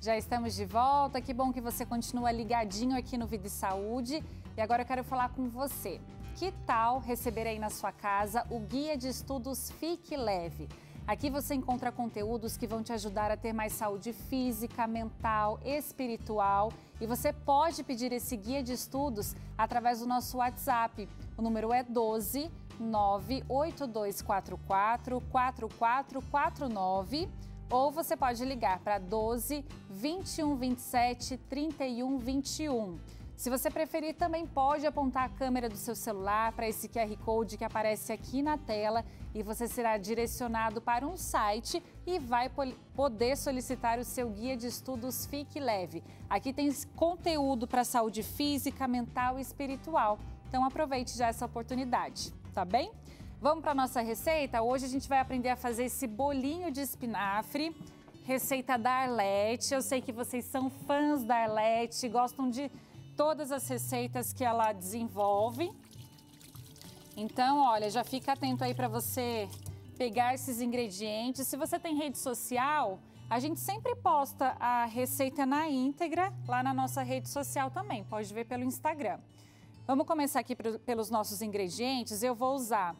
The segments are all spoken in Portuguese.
Já estamos de volta, que bom que você continua ligadinho aqui no Vida e Saúde. E agora eu quero falar com você. Que tal receber aí na sua casa o Guia de Estudos Fique Leve? Aqui você encontra conteúdos que vão te ajudar a ter mais saúde física, mental, espiritual. E você pode pedir esse guia de estudos através do nosso WhatsApp. O número é 12 98244 4449 ou você pode ligar para 12 21 27 31 21. Se você preferir, também pode apontar a câmera do seu celular para esse QR Code que aparece aqui na tela e você será direcionado para um site e vai poder solicitar o seu guia de estudos Fique Leve. Aqui tem conteúdo para saúde física, mental e espiritual. Então aproveite já essa oportunidade, tá bem? Vamos para a nossa receita? Hoje a gente vai aprender a fazer esse bolinho de espinafre, receita da Arlete. Eu sei que vocês são fãs da Arlete, gostam de todas as receitas que ela desenvolve. Então, olha, já fica atento aí para você pegar esses ingredientes. Se você tem rede social, a gente sempre posta a receita na íntegra lá na nossa rede social também, pode ver pelo Instagram. Vamos começar aqui pelos nossos ingredientes. Eu vou usar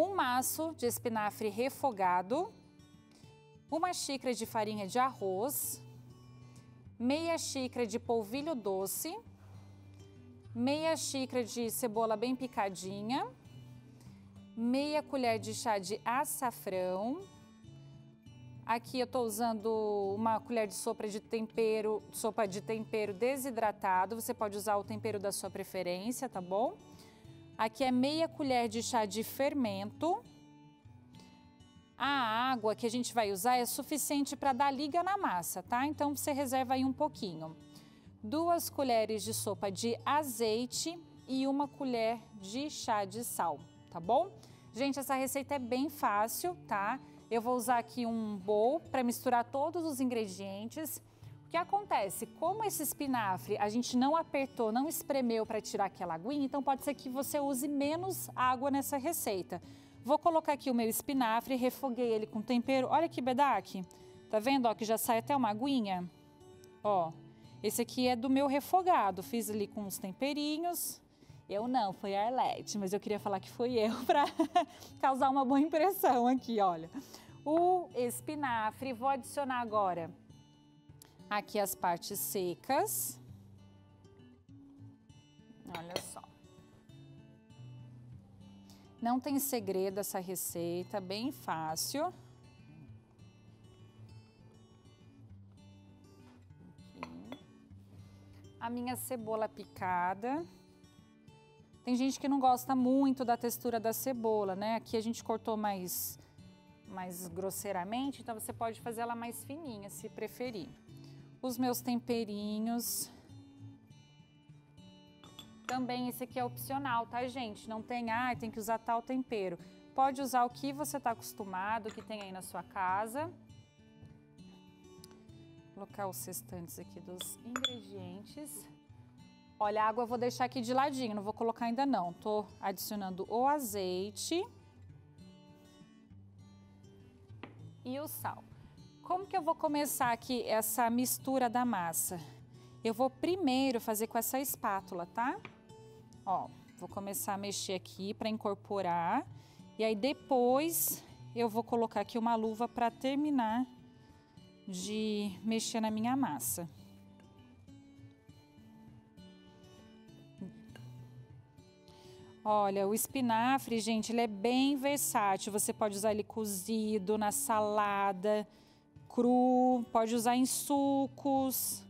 um maço de espinafre refogado, uma xícara de farinha de arroz, meia xícara de polvilho doce, meia xícara de cebola bem picadinha, meia colher de chá de açafrão. Aqui eu estou usando uma colher de sopa de tempero, sopa de tempero desidratado. Você pode usar o tempero da sua preferência, tá bom? Aqui é meia colher de chá de fermento. A água que a gente vai usar é suficiente para dar liga na massa, tá? Então você reserva aí um pouquinho. Duas colheres de sopa de azeite e uma colher de chá de sal, tá bom? Gente, essa receita é bem fácil, tá? Eu vou usar aqui um bowl para misturar todos os ingredientes. O que acontece? Como esse espinafre a gente não apertou, não espremeu para tirar aquela aguinha, então pode ser que você use menos água nessa receita. Vou colocar aqui o meu espinafre, refoguei ele com tempero. Olha que bedaque. Tá vendo, ó, que já sai até uma aguinha? Ó, esse aqui é do meu refogado. Fiz ali com os temperinhos. Eu não, foi a Arlete, mas eu queria falar que foi eu para causar uma boa impressão aqui, olha. O espinafre, vou adicionar agora Aqui as partes secas. Olha só. Não tem segredo essa receita, bem fácil. A minha cebola picada. Tem gente que não gosta muito da textura da cebola, né? Aqui a gente cortou mais, mais grosseiramente, então você pode fazer ela mais fininha, se preferir os meus temperinhos. Também esse aqui é opcional, tá, gente? Não tem, ah, tem que usar tal tempero. Pode usar o que você está acostumado, que tem aí na sua casa. Vou colocar os restantes aqui dos ingredientes. Olha, a água eu vou deixar aqui de ladinho, não vou colocar ainda não. Tô adicionando o azeite e o sal. Como que eu vou começar aqui essa mistura da massa? Eu vou primeiro fazer com essa espátula, tá? Ó, vou começar a mexer aqui para incorporar. E aí depois eu vou colocar aqui uma luva para terminar de mexer na minha massa. Olha, o espinafre, gente, ele é bem versátil. Você pode usar ele cozido, na salada, cru, pode usar em sucos.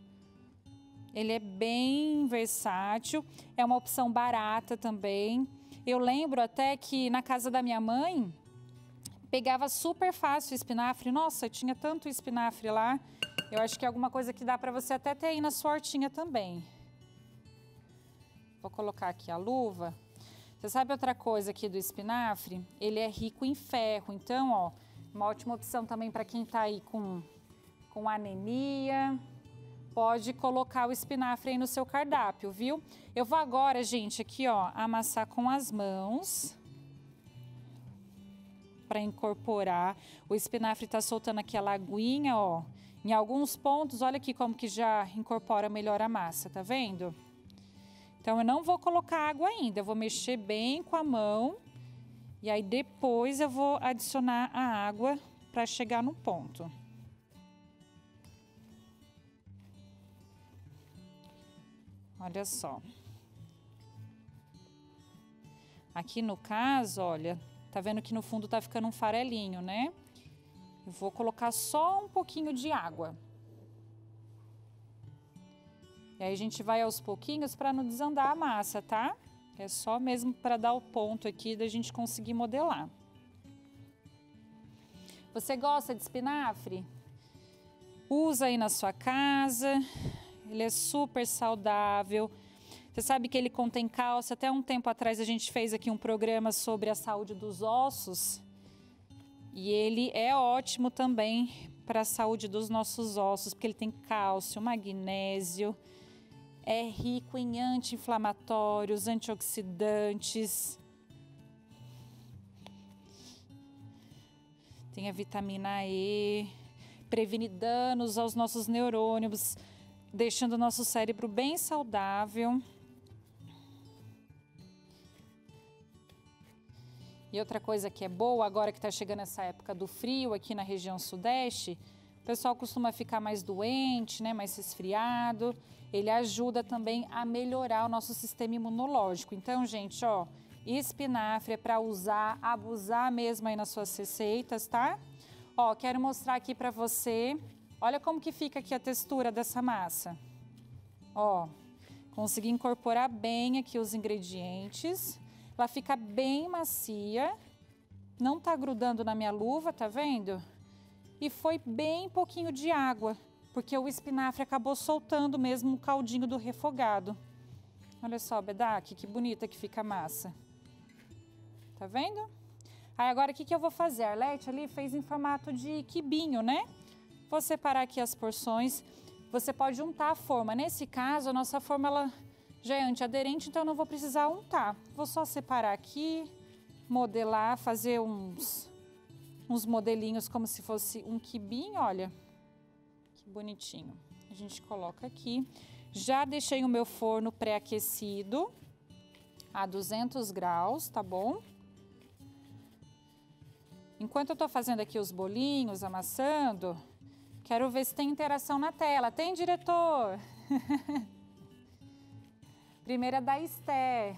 Ele é bem versátil, é uma opção barata também. Eu lembro até que na casa da minha mãe pegava super fácil espinafre. Nossa, tinha tanto espinafre lá. Eu acho que é alguma coisa que dá para você até ter aí na sua hortinha também. Vou colocar aqui a luva. Você sabe outra coisa aqui do espinafre? Ele é rico em ferro, então, ó, uma ótima opção também para quem está aí com, com anemia. Pode colocar o espinafre aí no seu cardápio, viu? Eu vou agora, gente, aqui, ó, amassar com as mãos para incorporar. O espinafre está soltando aquela aguinha, ó. Em alguns pontos, olha aqui como que já incorpora melhor a massa, tá vendo? Então, eu não vou colocar água ainda, eu vou mexer bem com a mão e aí depois eu vou adicionar a água para chegar no ponto. Olha só. Aqui no caso, olha, tá vendo que no fundo tá ficando um farelinho, né? Eu vou colocar só um pouquinho de água. E aí a gente vai aos pouquinhos para não desandar a massa, tá? É só mesmo para dar o ponto aqui da gente conseguir modelar. Você gosta de espinafre? Usa aí na sua casa. Ele é super saudável. Você sabe que ele contém cálcio. Até um tempo atrás a gente fez aqui um programa sobre a saúde dos ossos. E ele é ótimo também para a saúde dos nossos ossos, porque ele tem cálcio, magnésio, é rico em anti-inflamatórios, antioxidantes. Tem a vitamina E, previne danos aos nossos neurônios, deixando o nosso cérebro bem saudável. E outra coisa que é boa, agora que está chegando essa época do frio aqui na região sudeste, o pessoal costuma ficar mais doente, né, mais resfriado. Ele ajuda também a melhorar o nosso sistema imunológico. Então, gente, ó, espinafre é para usar, abusar mesmo aí nas suas receitas, tá? Ó, quero mostrar aqui para você. Olha como que fica aqui a textura dessa massa. Ó, consegui incorporar bem aqui os ingredientes. Ela fica bem macia, não tá grudando na minha luva, tá vendo? E foi bem pouquinho de água, porque o espinafre acabou soltando mesmo o caldinho do refogado. Olha só, Bedak, que bonita que fica a massa. Tá vendo? Aí agora o que, que eu vou fazer? A Arlete ali fez em formato de quibinho, né? Vou separar aqui as porções. Você pode untar a forma. Nesse caso, a nossa forma ela já é antiaderente, então eu não vou precisar untar. Vou só separar aqui, modelar, fazer uns, uns modelinhos como se fosse um quibinho, olha. Que bonitinho. A gente coloca aqui. Já deixei o meu forno pré-aquecido a 200 graus, tá bom? Enquanto eu tô fazendo aqui os bolinhos, amassando, quero ver se tem interação na tela. Tem, diretor? Primeira da Esté.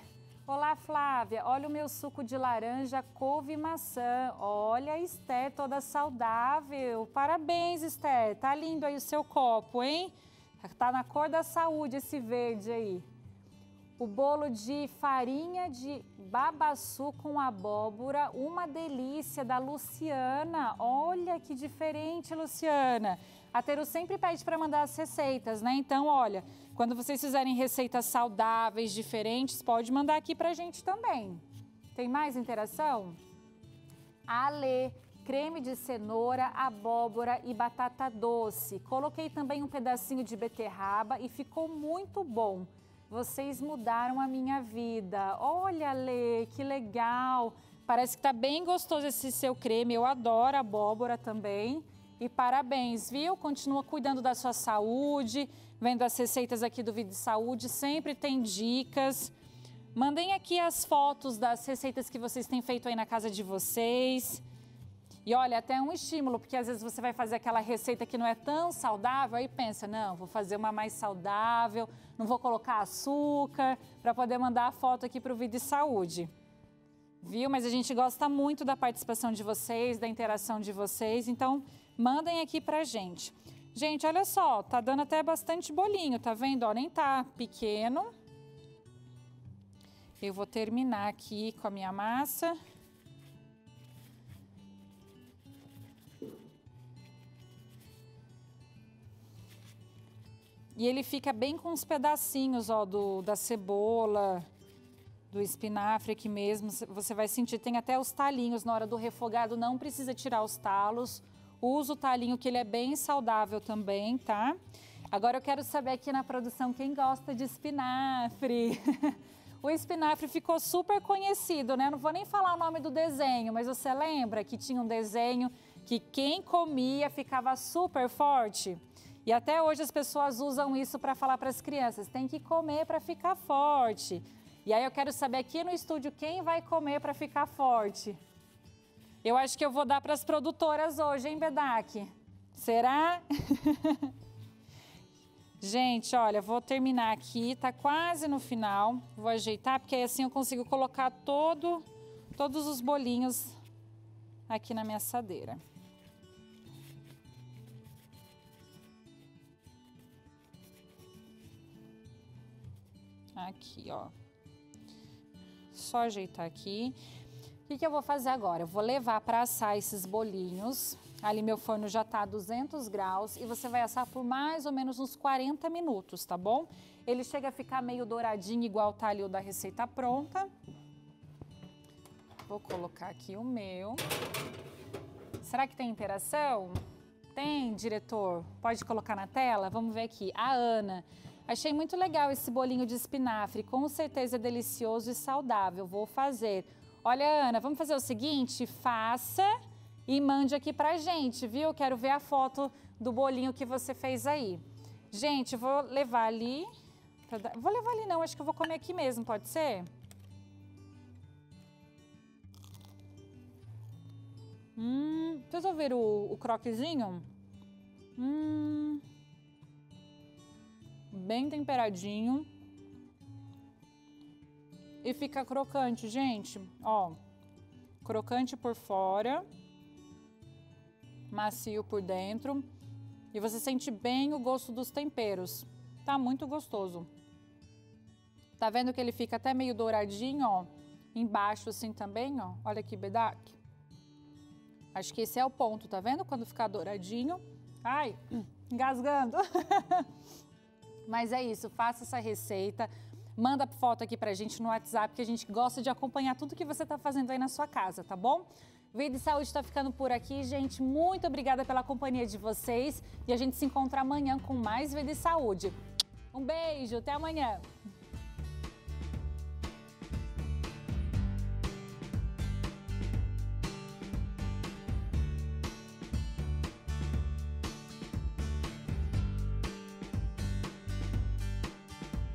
Olá, Flávia. Olha o meu suco de laranja, couve e maçã. Olha Esté toda saudável. Parabéns, Esté. Tá lindo aí o seu copo, hein? Tá na cor da saúde esse verde aí. O bolo de farinha de babaçu com abóbora, uma delícia da Luciana. Olha que diferente, Luciana. A Teru sempre pede para mandar as receitas, né? Então, olha, quando vocês fizerem receitas saudáveis, diferentes, pode mandar aqui para a gente também. Tem mais interação? Ale, creme de cenoura, abóbora e batata doce. Coloquei também um pedacinho de beterraba e ficou muito bom. Vocês mudaram a minha vida. Olha, Ale, que legal. Parece que tá bem gostoso esse seu creme. Eu adoro abóbora também. E parabéns, viu? Continua cuidando da sua saúde, vendo as receitas aqui do Vídeo de Saúde, sempre tem dicas. Mandem aqui as fotos das receitas que vocês têm feito aí na casa de vocês. E olha, até um estímulo, porque às vezes você vai fazer aquela receita que não é tão saudável, aí pensa, não, vou fazer uma mais saudável, não vou colocar açúcar, para poder mandar a foto aqui para o Vídeo de Saúde. Viu? Mas a gente gosta muito da participação de vocês, da interação de vocês, então mandem aqui pra gente. Gente, olha só, tá dando até bastante bolinho, tá vendo? Ó, nem tá pequeno. Eu vou terminar aqui com a minha massa. E ele fica bem com os pedacinhos, ó, do, da cebola, do espinafre aqui mesmo. Você vai sentir, tem até os talinhos na hora do refogado, não precisa tirar os talos. Usa o talinho que ele é bem saudável também, tá? Agora eu quero saber aqui na produção quem gosta de espinafre. o espinafre ficou super conhecido, né? Não vou nem falar o nome do desenho, mas você lembra que tinha um desenho que quem comia ficava super forte? E até hoje as pessoas usam isso para falar para as crianças, tem que comer para ficar forte. E aí eu quero saber aqui no estúdio quem vai comer para ficar forte. Eu acho que eu vou dar para as produtoras hoje, hein, Bedak? Será? Gente, olha, vou terminar aqui, tá quase no final. Vou ajeitar, porque aí assim eu consigo colocar todo, todos os bolinhos aqui na minha assadeira. Aqui, ó. Só ajeitar aqui. O que, que eu vou fazer agora? Eu vou levar para assar esses bolinhos Ali meu forno já está a 200 graus e você vai assar por mais ou menos uns 40 minutos, tá bom? Ele chega a ficar meio douradinho, igual tá ali o da receita pronta. Vou colocar aqui o meu. Será que tem interação? Tem, diretor? Pode colocar na tela? Vamos ver aqui. A Ana. Achei muito legal esse bolinho de espinafre. Com certeza é delicioso e saudável. Vou fazer. Olha, Ana, vamos fazer o seguinte: faça e mande aqui pra gente, viu? Quero ver a foto do bolinho que você fez aí. Gente, vou levar ali. Dar... Vou levar ali não, acho que eu vou comer aqui mesmo, pode ser? Hum, vocês ouviram o, o croquezinho? Hum, bem temperadinho. E fica crocante, gente. Ó, crocante por fora macio por dentro. E você sente bem o gosto dos temperos. Tá muito gostoso. Tá vendo que ele fica até meio douradinho, ó. Embaixo assim também, ó. Olha aqui, Bedak. Acho que esse é o ponto, tá vendo? Quando ficar douradinho. Ai, engasgando. Mas é isso, faça essa receita. Manda foto aqui pra gente no WhatsApp, que a gente gosta de acompanhar tudo que você tá fazendo aí na sua casa, tá bom? Vida e Saúde está ficando por aqui, gente. Muito obrigada pela companhia de vocês e a gente se encontra amanhã com mais Vida e Saúde. Um beijo, até amanhã.